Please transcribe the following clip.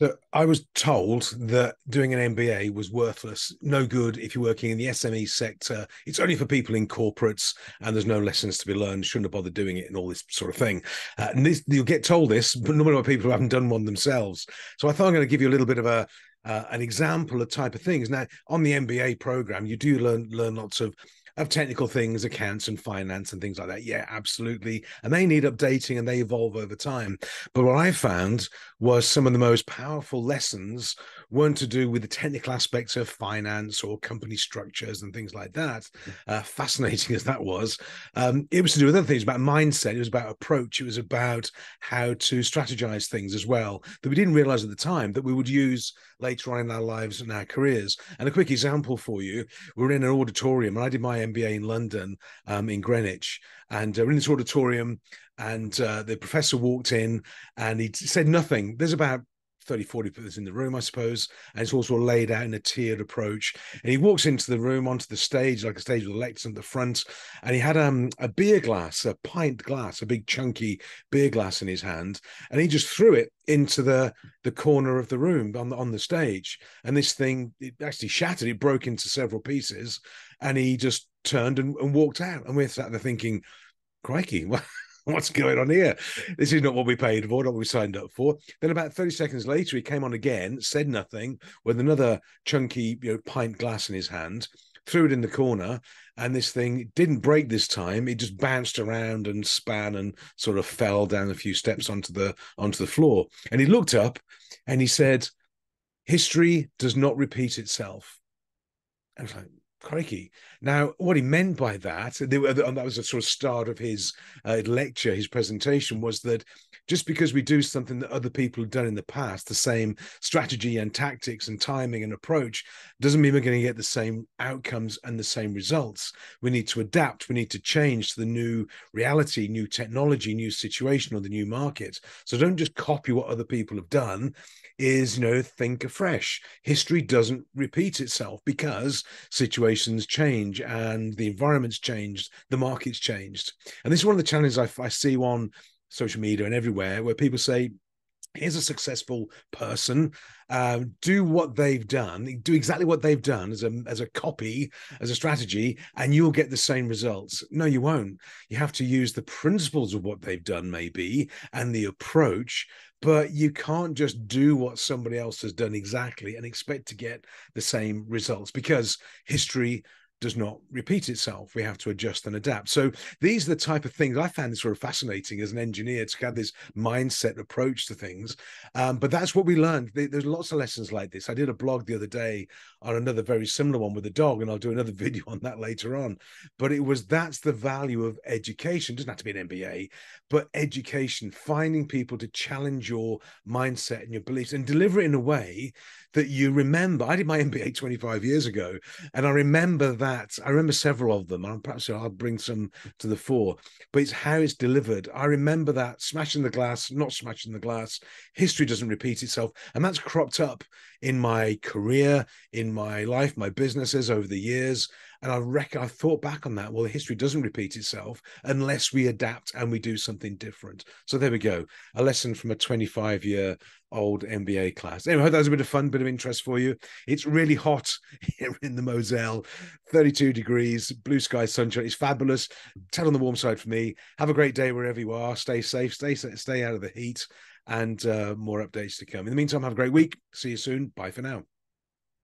So I was told that doing an MBA was worthless, no good if you're working in the SME sector. It's only for people in corporates, and there's no lessons to be learned. Shouldn't have bothered doing it, and all this sort of thing. Uh, and this, you'll get told this, but normally by people who haven't done one themselves. So I thought I'm going to give you a little bit of a uh, an example of type of things. Now, on the MBA program, you do learn learn lots of of technical things, accounts and finance and things like that. Yeah, absolutely. And they need updating and they evolve over time. But what I found was some of the most powerful lessons weren't to do with the technical aspects of finance or company structures and things like that. Mm. Uh, fascinating as that was, um, it was to do with other things about mindset. It was about approach. It was about how to strategize things as well that we didn't realize at the time that we would use later on in our lives and our careers. And a quick example for you: we are in an auditorium, and I did my MBA in London, um, in Greenwich, and uh, in this auditorium, and uh, the professor walked in, and he said nothing. There's about 30, 40 people in the room, I suppose. And it's also laid out in a tiered approach. And he walks into the room onto the stage, like a stage with lectern at the front. And he had um, a beer glass, a pint glass, a big chunky beer glass in his hand. And he just threw it into the the corner of the room on the, on the stage. And this thing, it actually shattered. It broke into several pieces. And he just turned and, and walked out. And we're sat there thinking, crikey? what's going on here? This is not what we paid for, not what we signed up for. Then about 30 seconds later, he came on again, said nothing, with another chunky you know, pint glass in his hand, threw it in the corner, and this thing didn't break this time. It just bounced around and span and sort of fell down a few steps onto the onto the floor. And he looked up and he said, History does not repeat itself. I was like, crikey. Now, what he meant by that, and that was a sort of start of his uh, lecture, his presentation, was that just because we do something that other people have done in the past, the same strategy and tactics and timing and approach, doesn't mean we're going to get the same outcomes and the same results. We need to adapt. We need to change to the new reality, new technology, new situation, or the new market. So don't just copy what other people have done. Is you know think afresh. History doesn't repeat itself because situations change and the environment's changed, the market's changed, and this is one of the challenges I, I see on social media and everywhere where people say here's a successful person uh, do what they've done do exactly what they've done as a as a copy as a strategy and you'll get the same results. No you won't. You have to use the principles of what they've done maybe and the approach but you can't just do what somebody else has done exactly and expect to get the same results because history does not repeat itself. We have to adjust and adapt. So these are the type of things I found sort of fascinating as an engineer to have this mindset approach to things. Um, but that's what we learned. There's lots of lessons like this. I did a blog the other day on another very similar one with a dog, and I'll do another video on that later on. But it was that's the value of education. It doesn't have to be an MBA, but education, finding people to challenge your mindset and your beliefs and deliver it in a way that you remember. I did my MBA 25 years ago, and I remember that. I remember several of them, and perhaps I'll bring some to the fore. But it's how it's delivered. I remember that smashing the glass, not smashing the glass. History doesn't repeat itself, and that's cropped up in my career, in my life, my businesses over the years. And I reckon I thought back on that. Well, history doesn't repeat itself unless we adapt and we do something different. So there we go. A lesson from a 25 year old MBA class. Anyway, I hope that was a bit of fun, bit of interest for you. It's really hot here in the Moselle, 32 degrees, blue sky, sunshine. It's fabulous. Tell on the warm side for me. Have a great day wherever you are. Stay safe, stay stay out of the heat, and uh, more updates to come. In the meantime, have a great week. See you soon. Bye for now.